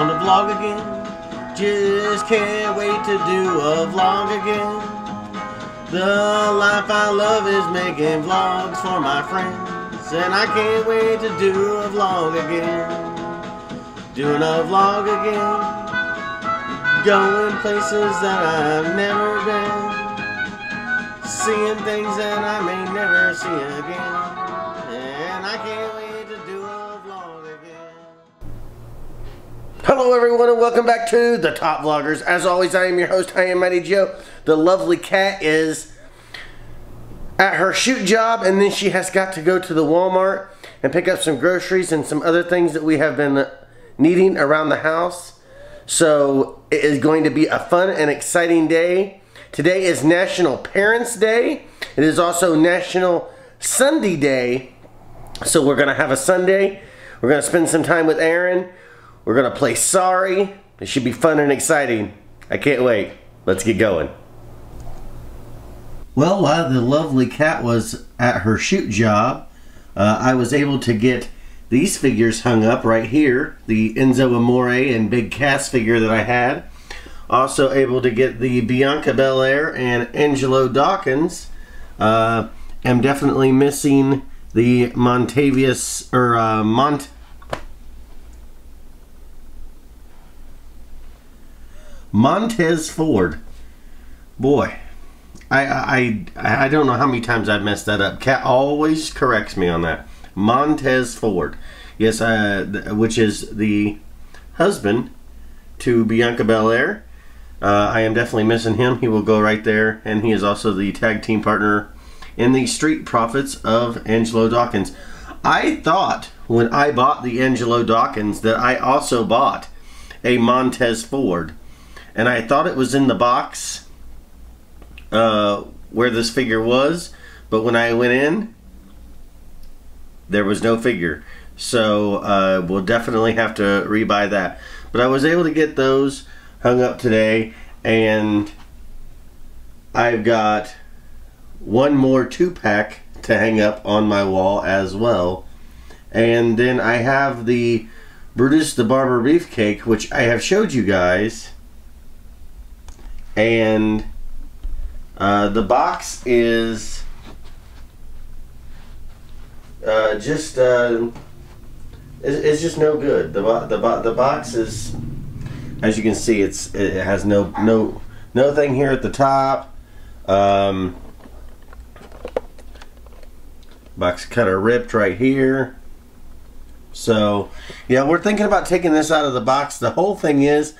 on the vlog again. Just can't wait to do a vlog again. The life I love is making vlogs for my friends. And I can't wait to do a vlog again. Doing a vlog again. Going places that I've never been. Seeing things that I may never see again. Hello everyone and welcome back to The Top Vloggers. As always, I am your host, I am Mighty Joe. The lovely Kat is at her shoot job and then she has got to go to the Walmart and pick up some groceries and some other things that we have been needing around the house. So it is going to be a fun and exciting day. Today is National Parents Day. It is also National Sundae Day. So we're going to have a sundae. We're going to spend some time with Aaron. We're going to play Sorry. It should be fun and exciting. I can't wait. Let's get going. Well, while the lovely Kat was at her shoot job, uh, I was able to get these figures hung up right here. The Enzo Amore and Big Cass figure that I had. Also able to get the Bianca Belair and Angelo Dawkins. Uh, am definitely missing the Montavious or uh, Mont. Montez Ford. Boy, I, I I don't know how many times I've messed that up. Kat always corrects me on that. Montez Ford. Yes, uh, which is the husband to Bianca Belair. Uh, I am definitely missing him. He will go right there, and he is also the tag team partner in the Street Profits of Angelo Dawkins. I thought when I bought the Angelo Dawkins that I also bought a Montez Ford, and I thought it was in the box uh, where this figure was, but when I went in, there was no figure. So uh, we'll definitely have to rebuy that. But I was able to get those hung up today and I've got one more two pack to hang up on my wall as well and then I have the Brutus the Barber Beefcake which I have showed you guys and uh, the box is uh, just uh, it's, it's just no good the, the, the box is as you can see, it's it has no no no thing here at the top. Um, box cutter ripped right here. So, yeah, we're thinking about taking this out of the box. The whole thing is,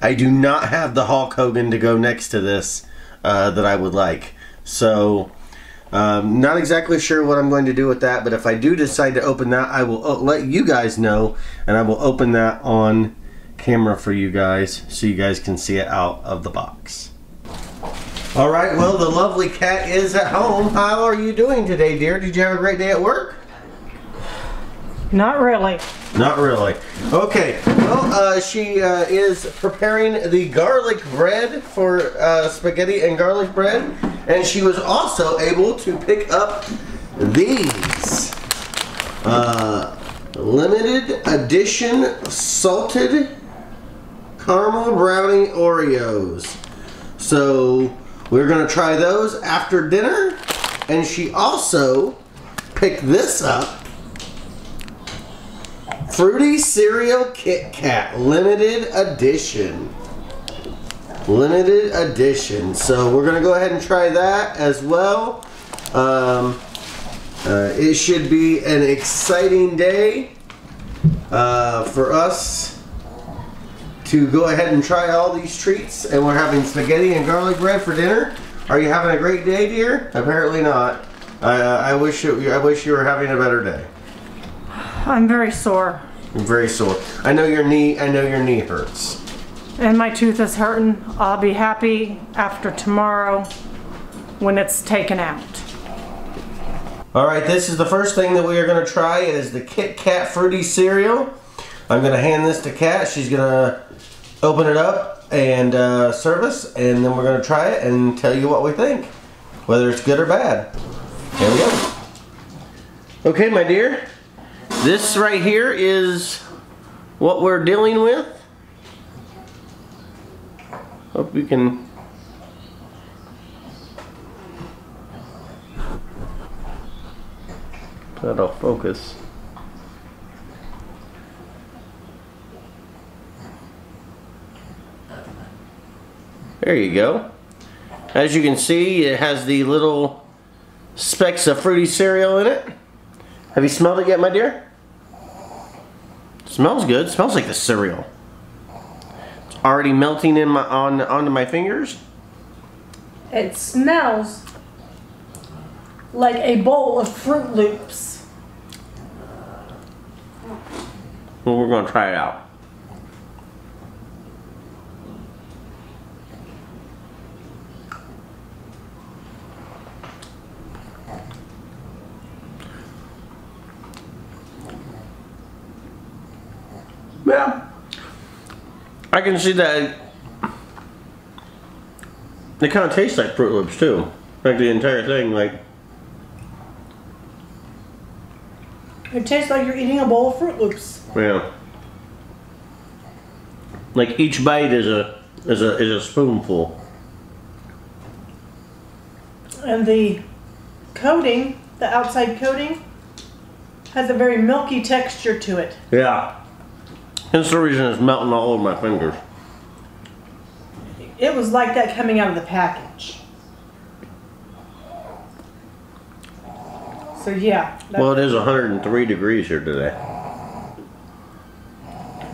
I do not have the Hulk Hogan to go next to this uh, that I would like. So, um, not exactly sure what I'm going to do with that, but if I do decide to open that, I will uh, let you guys know, and I will open that on camera for you guys so you guys can see it out of the box. All right, well, the lovely Kat is at home. How are you doing today, dear? Did you have a great day at work? Not really. Not really. Okay, well, uh, she uh, is preparing the garlic bread for uh, spaghetti and garlic bread, and she was also able to pick up these uh, limited edition salted caramel brownie Oreos. So we're gonna try those after dinner. And she also picked this up. Fruity Cereal Kit Kat Limited Edition. Limited Edition. So we're gonna go ahead and try that as well. Um, uh, it should be an exciting day uh, for us to go ahead and try all these treats. And we're having spaghetti and garlic bread for dinner. Are you having a great day, dear? Apparently not. I, uh, I wish it, I wish you were having a better day. I'm very sore. I'm very sore. I know your knee. I know your knee hurts. And my tooth is hurting. I'll be happy after tomorrow when it's taken out. All right, this is the first thing that we are going to try. is the Kit Kat Fruity Cereal. I'm going to hand this to Kat. She's going to open it up and uh, service, and then we're going to try it and tell you what we think, whether it's good or bad. Here we go. Okay, my dear, this right here is what we're dealing with. Hope we can. That'll focus. There you go. As you can see, it has the little specks of fruity cereal in it. Have you smelled it yet, my dear? Smells good. Smells like the cereal. It's already melting in my on onto my fingers. It smells like a bowl of Froot Loops. Well, we're gonna try it out. Yeah. I can see that they kind of taste like Froot Loops too. Like the entire thing, like It tastes like you're eating a bowl of Froot Loops. yeah. Like each bite is a is a is a spoonful. And the coating, the outside coating, has a very milky texture to it. Yeah. Hence the reason it's melting all over my fingers. It was like that coming out of the package. So yeah, Well, it is 103 degrees here today.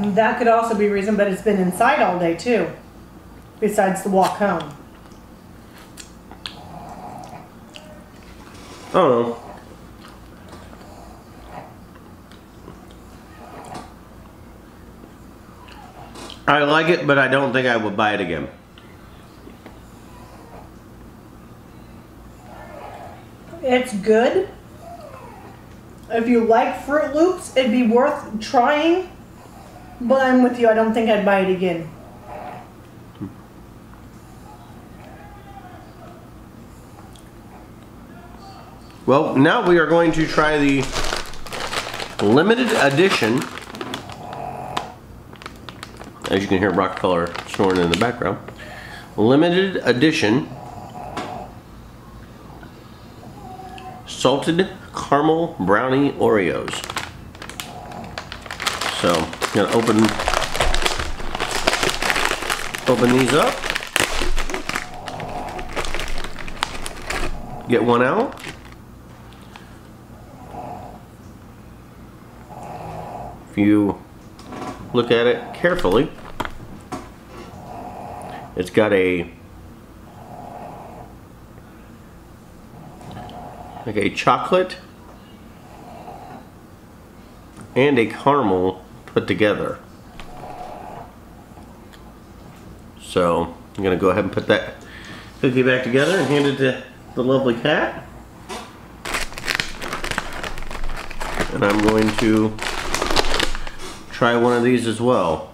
that could also be a reason, but it's been inside all day too. Besides the walk home. I don't know. I like it, but I don't think I would buy it again. It's good. If you like Froot Loops, it'd be worth trying. But I'm with you. I don't think I'd buy it again. Well, now we are going to try the limited edition. As you can hear Rockefeller snoring in the background. Limited edition salted caramel brownie Oreos. So, I'm gonna open open these up. Get one out. If you look at it carefully, it's got a like a chocolate and a caramel put together. So I'm gonna go ahead and put that cookie back together and hand it to the lovely Kat. And I'm going to try one of these as well.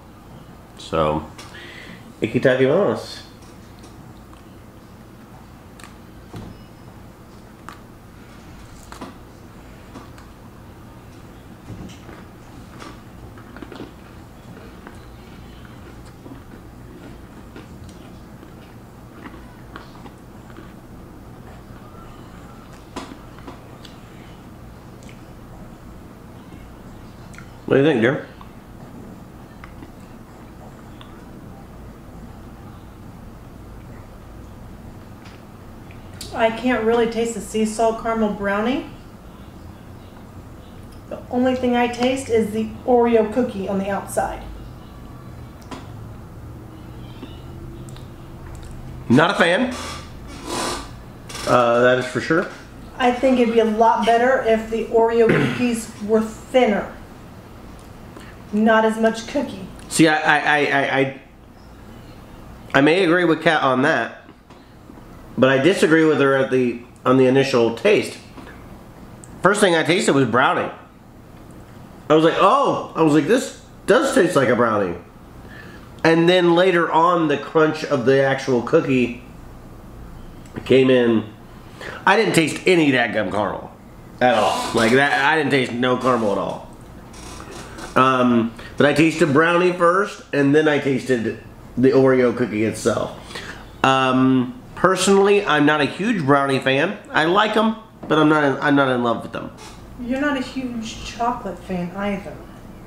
So, masu. What do you think, dear? I can't really taste the sea salt caramel brownie. The only thing I taste is the Oreo cookie on the outside. Not a fan. Uh, that is for sure. I think it'd be a lot better if the Oreo cookies were thinner. Not as much cookie. See, I, I, I, I, I, I may agree with Kat on that, but I disagree with her at the on the initial taste. First thing I tasted was brownie. I was like, oh, I was like, this does taste like a brownie. And then later on, the crunch of the actual cookie came in. I didn't taste any that gum caramel at all. Like that, I didn't taste no caramel at all. Um, but I tasted brownie first, and then I tasted the Oreo cookie itself. Um, personally, I'm not a huge brownie fan. I like them, but I'm not in, I'm not in love with them. You're not a huge chocolate fan either.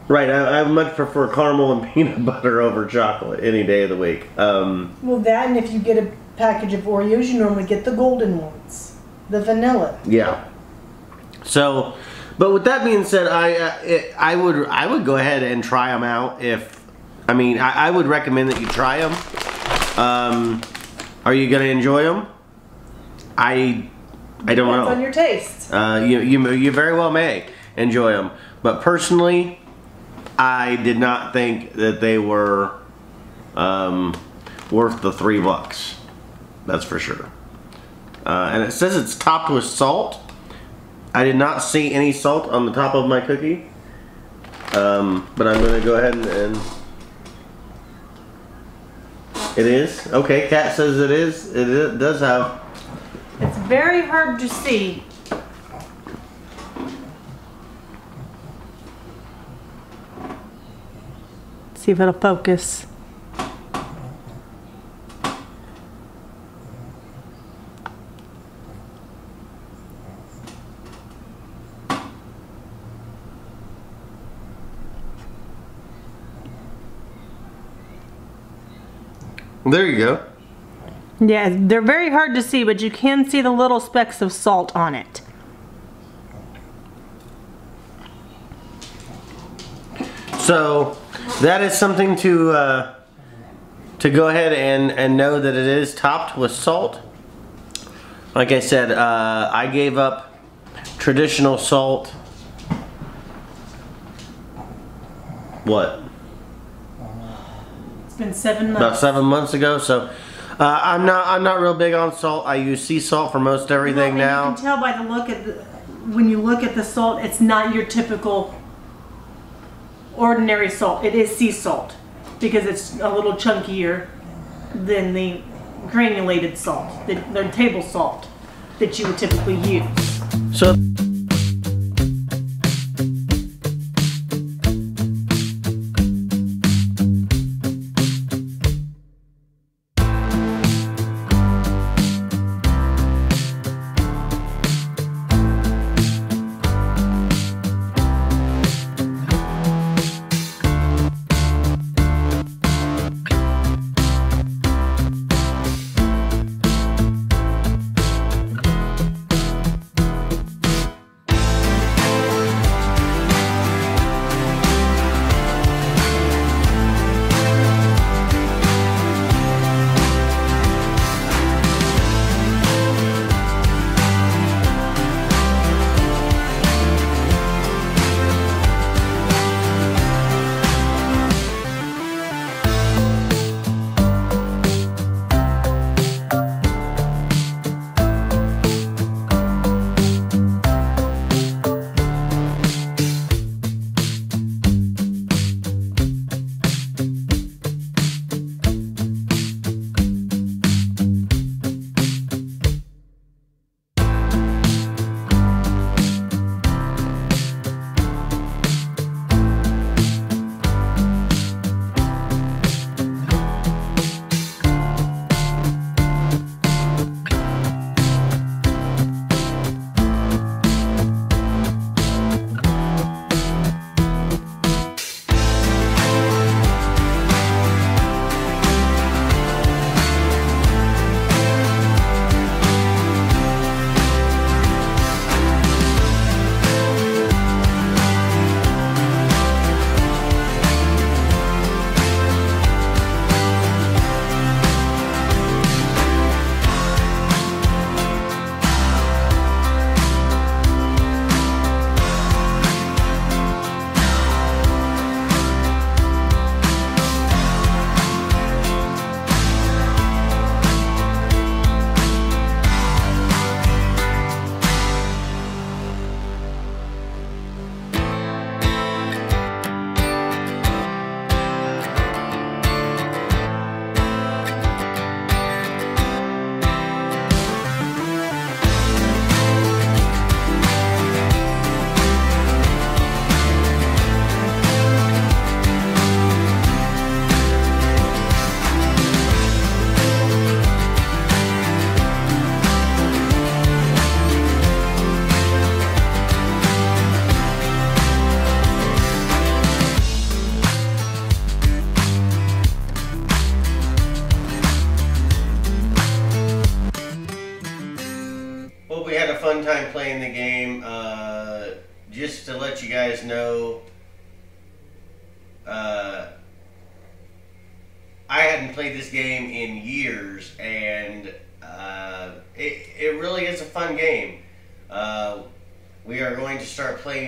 Right, I, I much prefer caramel and peanut butter over chocolate any day of the week. Um, Well, that and if you get a package of Oreos, you normally get the golden ones, the vanilla. yeah. So, but with that being said, I uh, it, I would I would go ahead and try them out if I mean I, I would recommend that you try them. Um, are you gonna enjoy them? I I don't Depends know. on your taste. Uh, you, you, you very well may enjoy them. But personally, I did not think that they were um, worth the three bucks. That's for sure. Uh, and it says it's topped with salt. I did not see any salt on the top of my cookie. Um, but I'm going to go ahead and, and. It is? Okay, Kat says it is. It, it does have It's very hard to see. See if it'll focus. There you go. Yeah, they're very hard to see, but you can see the little specks of salt on it. So that is something to uh, to go ahead and and know that it is topped with salt. Like I said, uh, I gave up traditional salt. What been seven about seven months ago? So uh, I'm not I'm not real big on salt. I use sea salt for most everything Well, now. You can tell by the look at the, when you look at the salt, it's not your typical ordinary salt. It is sea salt because it's a little chunkier than the granulated salt, the, the table salt that you would typically use. So.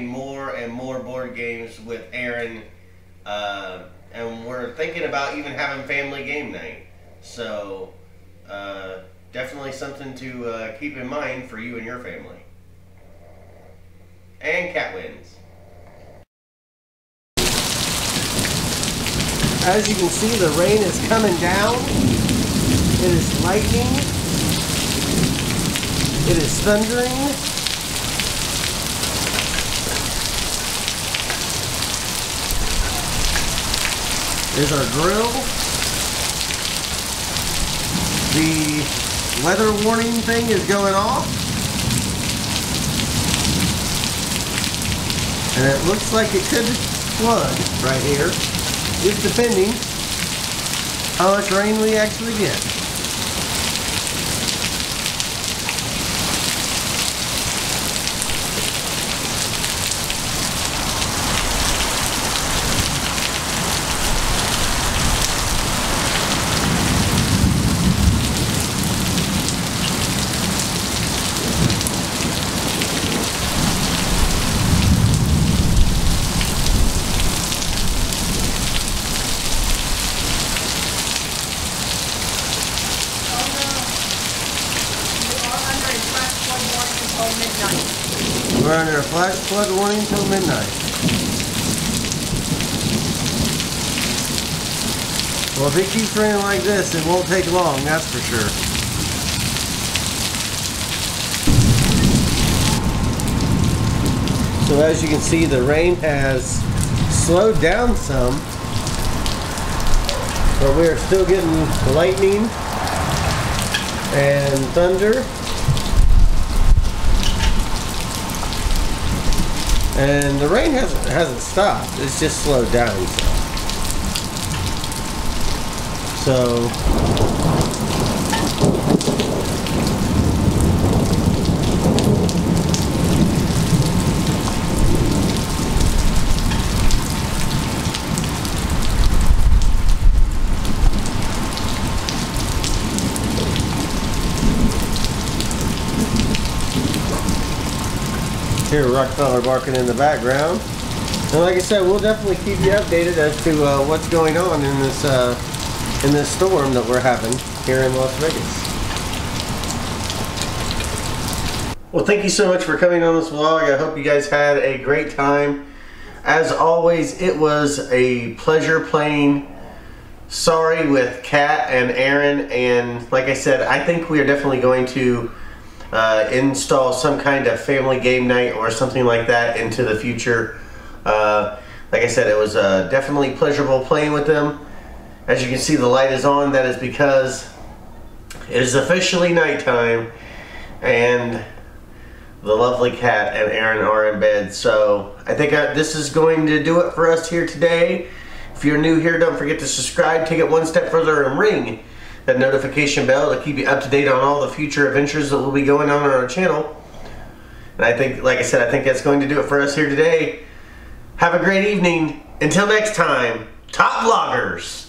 Playing more and more board games with Aaron, uh, and we're thinking about even having family game night. So, uh, definitely something to uh, keep in mind for you and your family. And Kat wins. As you can see, the rain is coming down. It is lightning. It is thundering. There's our grill. The weather warning thing is going off. And it looks like it could flood right here, just depending how much rain we actually get. Flash flood warning until midnight. Well, if it keeps raining like this, it won't take long, that's for sure. So as you can see, the rain has slowed down some, but we are still getting lightning and thunder. And the rain hasn't hasn't stopped. It's just slowed down So Hear Rockefeller barking in the background. And like I said, we'll definitely keep you updated as to uh, what's going on in this uh, in this storm that we're having here in Las Vegas. Well, thank you so much for coming on this vlog. I hope you guys had a great time. As always, it was a pleasure playing Sorry with Kat and Aaron. And like I said, I think we are definitely going to uh, install some kind of family game night or something like that into the future. Uh, like I said, it was uh, definitely pleasurable playing with them. As you can see, the light is on. That is because it is officially nighttime and the lovely Kat and Aaron are in bed. So I think I, this is going to do it for us here today. If you're new here, don't forget to subscribe, take it one step further, and ring that notification bell to keep you up to date on all the future adventures that will be going on on our channel. And I think, like I said, I think that's going to do it for us here today. Have a great evening. Until next time, top vloggers.